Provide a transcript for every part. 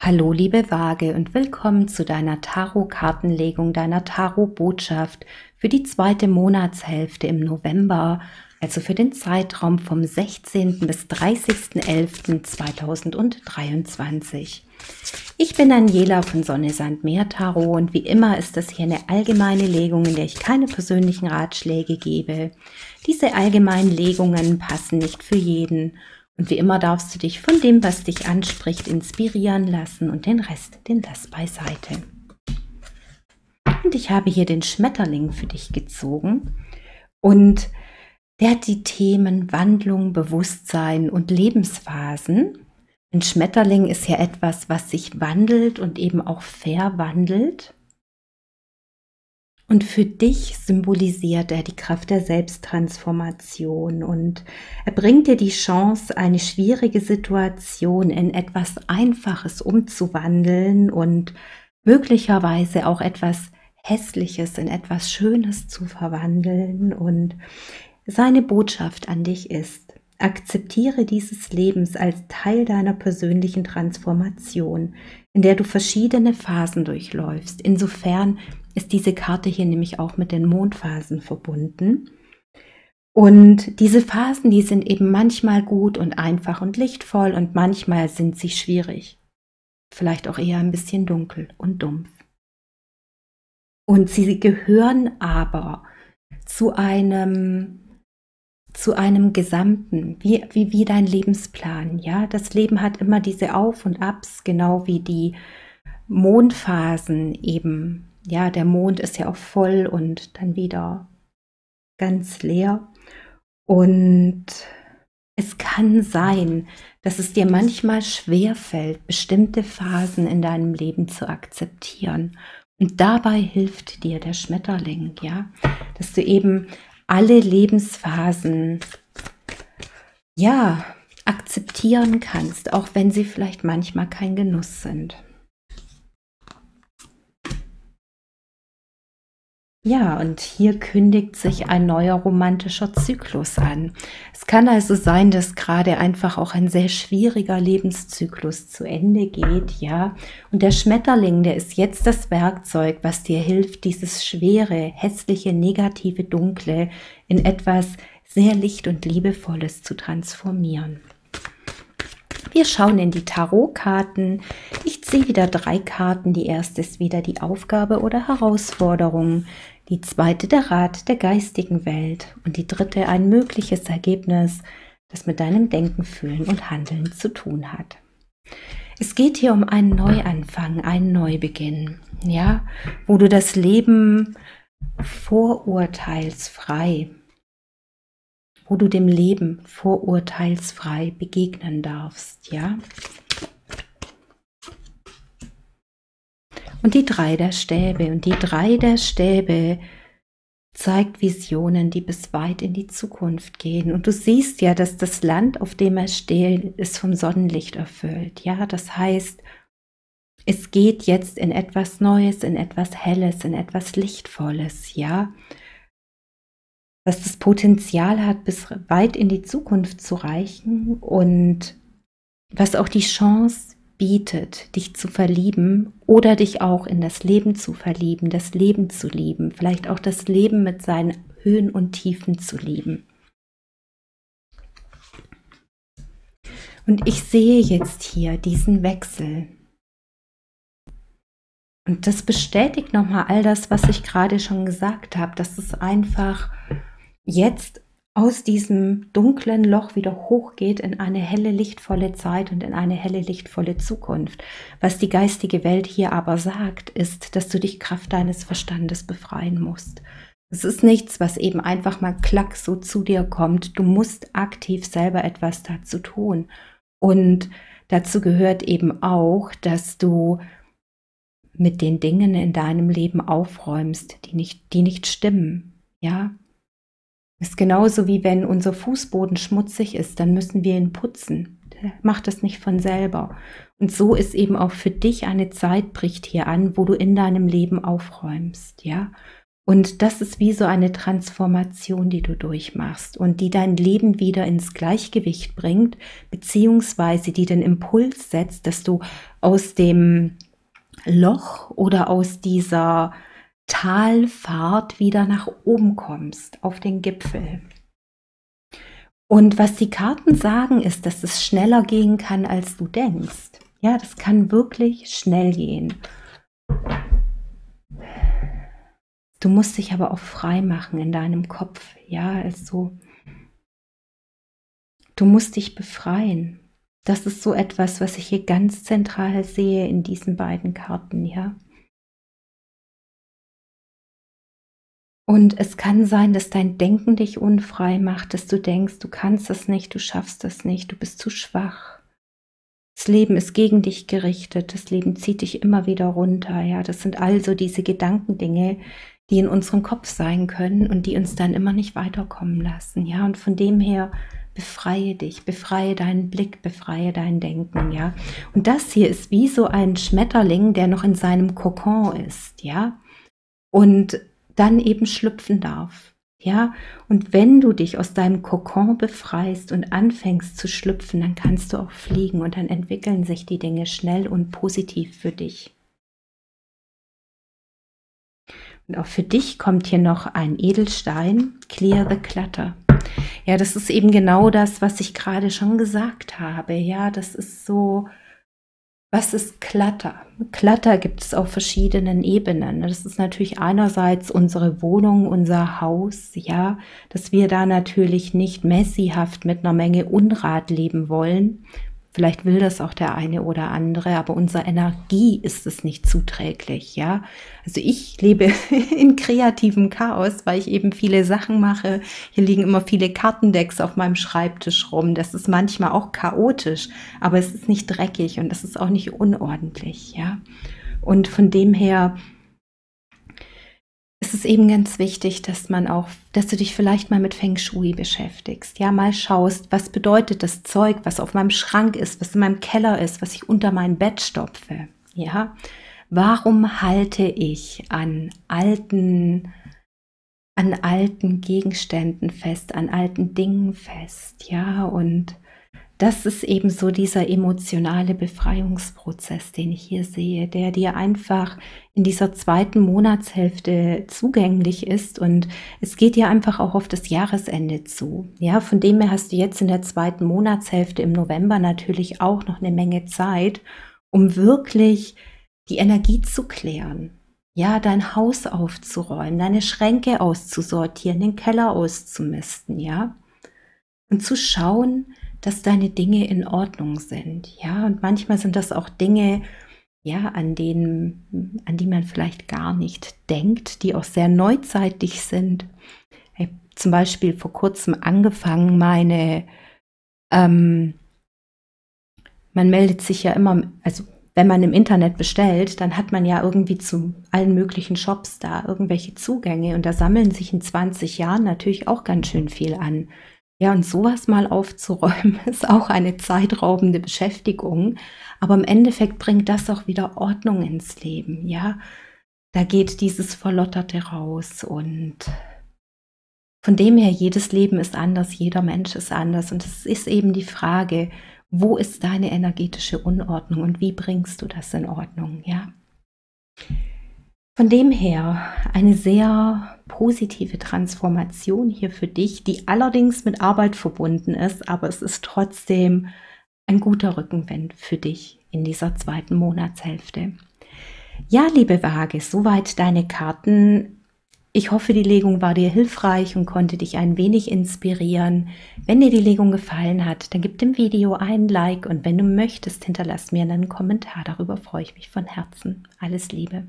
Hallo liebe Waage und willkommen zu deiner Tarot-Kartenlegung, deiner Tarot-Botschaft für die zweite Monatshälfte im November, also für den Zeitraum vom 16. bis 30.11.2023. Ich bin Daniela von Sonne Sand Meer Tarot und wie immer ist das hier eine allgemeine Legung, in der ich keine persönlichen Ratschläge gebe. Diese allgemeinen Legungen passen nicht für jeden und wie immer darfst du dich von dem, was dich anspricht, inspirieren lassen und den Rest, den lass beiseite. Und ich habe hier den Schmetterling für dich gezogen und der hat die Themen Wandlung, Bewusstsein und Lebensphasen. Ein Schmetterling ist ja etwas, was sich wandelt und eben auch verwandelt. Und für dich symbolisiert er die Kraft der Selbsttransformation und er bringt dir die Chance, eine schwierige Situation in etwas Einfaches umzuwandeln und möglicherweise auch etwas Hässliches in etwas Schönes zu verwandeln. Und seine Botschaft an dich ist, akzeptiere dieses Lebens als Teil deiner persönlichen Transformation, in der du verschiedene Phasen durchläufst. Insofern ist diese Karte hier nämlich auch mit den Mondphasen verbunden. Und diese Phasen, die sind eben manchmal gut und einfach und lichtvoll und manchmal sind sie schwierig. Vielleicht auch eher ein bisschen dunkel und dumpf. Und sie gehören aber zu einem zu einem Gesamten, wie, wie, wie dein Lebensplan. Ja, das Leben hat immer diese Auf und Abs, genau wie die Mondphasen eben ja, der Mond ist ja auch voll und dann wieder ganz leer. Und es kann sein, dass es dir manchmal schwer fällt, bestimmte Phasen in deinem Leben zu akzeptieren. Und dabei hilft dir der Schmetterling, ja, dass du eben alle Lebensphasen, ja, akzeptieren kannst, auch wenn sie vielleicht manchmal kein Genuss sind. Ja, und hier kündigt sich ein neuer romantischer Zyklus an. Es kann also sein, dass gerade einfach auch ein sehr schwieriger Lebenszyklus zu Ende geht, ja. Und der Schmetterling, der ist jetzt das Werkzeug, was dir hilft, dieses schwere, hässliche, negative, dunkle in etwas sehr licht und liebevolles zu transformieren. Wir schauen in die Tarotkarten. Ich ziehe wieder drei Karten. Die erste ist wieder die Aufgabe oder Herausforderung, die zweite der Rat der geistigen Welt und die dritte ein mögliches Ergebnis, das mit deinem Denken, Fühlen und Handeln zu tun hat. Es geht hier um einen Neuanfang, einen Neubeginn, ja, wo du das Leben vorurteilsfrei wo du dem Leben vorurteilsfrei begegnen darfst, ja? Und die drei der Stäbe. Und die drei der Stäbe zeigt Visionen, die bis weit in die Zukunft gehen. Und du siehst ja, dass das Land, auf dem er steht, ist vom Sonnenlicht erfüllt. Ja, das heißt, es geht jetzt in etwas Neues, in etwas Helles, in etwas Lichtvolles. Ja, was das Potenzial hat, bis weit in die Zukunft zu reichen und was auch die Chance bietet, dich zu verlieben oder dich auch in das Leben zu verlieben, das Leben zu lieben, vielleicht auch das Leben mit seinen Höhen und Tiefen zu lieben. Und ich sehe jetzt hier diesen Wechsel. Und das bestätigt nochmal all das, was ich gerade schon gesagt habe, dass es einfach jetzt aus diesem dunklen Loch wieder hochgeht in eine helle, lichtvolle Zeit und in eine helle, lichtvolle Zukunft. Was die geistige Welt hier aber sagt, ist, dass du dich Kraft deines Verstandes befreien musst. Es ist nichts, was eben einfach mal klack so zu dir kommt. Du musst aktiv selber etwas dazu tun. Und dazu gehört eben auch, dass du mit den Dingen in deinem Leben aufräumst, die nicht, die nicht stimmen. Ja, ist genauso wie wenn unser Fußboden schmutzig ist, dann müssen wir ihn putzen. Der macht das nicht von selber. Und so ist eben auch für dich eine Zeit bricht hier an, wo du in deinem Leben aufräumst, ja? Und das ist wie so eine Transformation, die du durchmachst und die dein Leben wieder ins Gleichgewicht bringt, beziehungsweise die den Impuls setzt, dass du aus dem Loch oder aus dieser Talfahrt wieder nach oben kommst, auf den Gipfel. Und was die Karten sagen, ist, dass es schneller gehen kann, als du denkst. Ja, das kann wirklich schnell gehen. Du musst dich aber auch frei machen in deinem Kopf. Ja, also du musst dich befreien. Das ist so etwas, was ich hier ganz zentral sehe in diesen beiden Karten, ja. Und es kann sein, dass dein Denken dich unfrei macht, dass du denkst, du kannst das nicht, du schaffst das nicht, du bist zu schwach. Das Leben ist gegen dich gerichtet, das Leben zieht dich immer wieder runter, ja. Das sind also diese Gedankendinge, die in unserem Kopf sein können und die uns dann immer nicht weiterkommen lassen, ja. Und von dem her befreie dich, befreie deinen Blick, befreie dein Denken, ja. Und das hier ist wie so ein Schmetterling, der noch in seinem Kokon ist, ja. Und dann eben schlüpfen darf. Ja, und wenn du dich aus deinem Kokon befreist und anfängst zu schlüpfen, dann kannst du auch fliegen und dann entwickeln sich die Dinge schnell und positiv für dich. Und auch für dich kommt hier noch ein Edelstein, Clear the Clutter. Ja, das ist eben genau das, was ich gerade schon gesagt habe. Ja, das ist so, was ist Clutter? Clutter gibt es auf verschiedenen Ebenen. Das ist natürlich einerseits unsere Wohnung, unser Haus, ja, dass wir da natürlich nicht messihaft mit einer Menge Unrat leben wollen, Vielleicht will das auch der eine oder andere, aber unserer Energie ist es nicht zuträglich, ja. Also ich lebe in kreativem Chaos, weil ich eben viele Sachen mache. Hier liegen immer viele Kartendecks auf meinem Schreibtisch rum. Das ist manchmal auch chaotisch, aber es ist nicht dreckig und es ist auch nicht unordentlich, ja. Und von dem her ist es eben ganz wichtig, dass man auch, dass du dich vielleicht mal mit Feng Shui beschäftigst. Ja, mal schaust, was bedeutet das Zeug, was auf meinem Schrank ist, was in meinem Keller ist, was ich unter mein Bett stopfe. Ja, warum halte ich an alten, an alten Gegenständen fest, an alten Dingen fest? Ja, und das ist eben so dieser emotionale Befreiungsprozess, den ich hier sehe, der dir einfach in dieser zweiten Monatshälfte zugänglich ist und es geht dir einfach auch auf das Jahresende zu. Ja, von dem her hast du jetzt in der zweiten Monatshälfte im November natürlich auch noch eine Menge Zeit, um wirklich die Energie zu klären. Ja, dein Haus aufzuräumen, deine Schränke auszusortieren, den Keller auszumisten, ja. Und zu schauen, dass deine Dinge in Ordnung sind. Ja, und manchmal sind das auch Dinge, ja, an denen, an die man vielleicht gar nicht denkt, die auch sehr neuzeitig sind. Ich habe zum Beispiel vor kurzem angefangen, meine, ähm, man meldet sich ja immer, also wenn man im Internet bestellt, dann hat man ja irgendwie zu allen möglichen Shops da irgendwelche Zugänge und da sammeln sich in 20 Jahren natürlich auch ganz schön viel an. Ja, und sowas mal aufzuräumen, ist auch eine zeitraubende Beschäftigung. Aber im Endeffekt bringt das auch wieder Ordnung ins Leben. Ja, da geht dieses Verlotterte raus und von dem her, jedes Leben ist anders, jeder Mensch ist anders. Und es ist eben die Frage, wo ist deine energetische Unordnung und wie bringst du das in Ordnung? Ja. Von dem her eine sehr positive Transformation hier für dich, die allerdings mit Arbeit verbunden ist, aber es ist trotzdem ein guter Rückenwind für dich in dieser zweiten Monatshälfte. Ja, liebe Waage, soweit deine Karten. Ich hoffe, die Legung war dir hilfreich und konnte dich ein wenig inspirieren. Wenn dir die Legung gefallen hat, dann gib dem Video ein Like und wenn du möchtest, hinterlass mir einen Kommentar. Darüber freue ich mich von Herzen. Alles Liebe.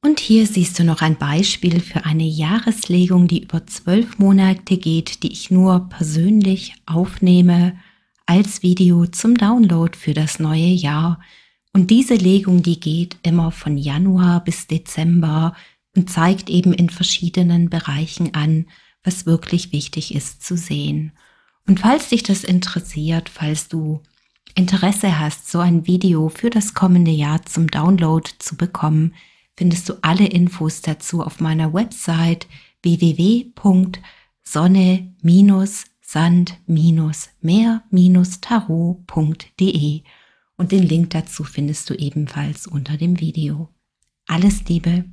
Und hier siehst du noch ein Beispiel für eine Jahreslegung, die über zwölf Monate geht, die ich nur persönlich aufnehme als Video zum Download für das neue Jahr. Und diese Legung, die geht immer von Januar bis Dezember und zeigt eben in verschiedenen Bereichen an, was wirklich wichtig ist zu sehen. Und falls dich das interessiert, falls du Interesse hast, so ein Video für das kommende Jahr zum Download zu bekommen, findest du alle Infos dazu auf meiner Website www.sonne-sand-meer-tarot.de und den Link dazu findest du ebenfalls unter dem Video. Alles Liebe!